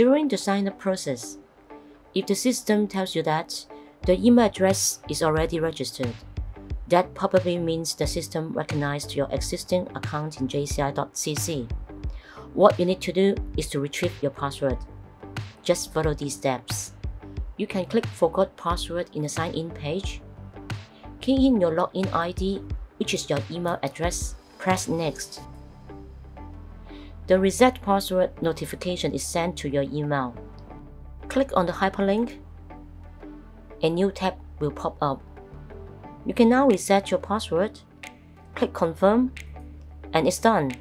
During the sign-up process, if the system tells you that the email address is already registered, that probably means the system recognized your existing account in jci.cc. What you need to do is to retrieve your password. Just follow these steps. You can click Forgot Password in the sign-in page. Key in your login ID, which is your email address. Press Next. The reset password notification is sent to your email. Click on the hyperlink. A new tab will pop up. You can now reset your password. Click Confirm and it's done.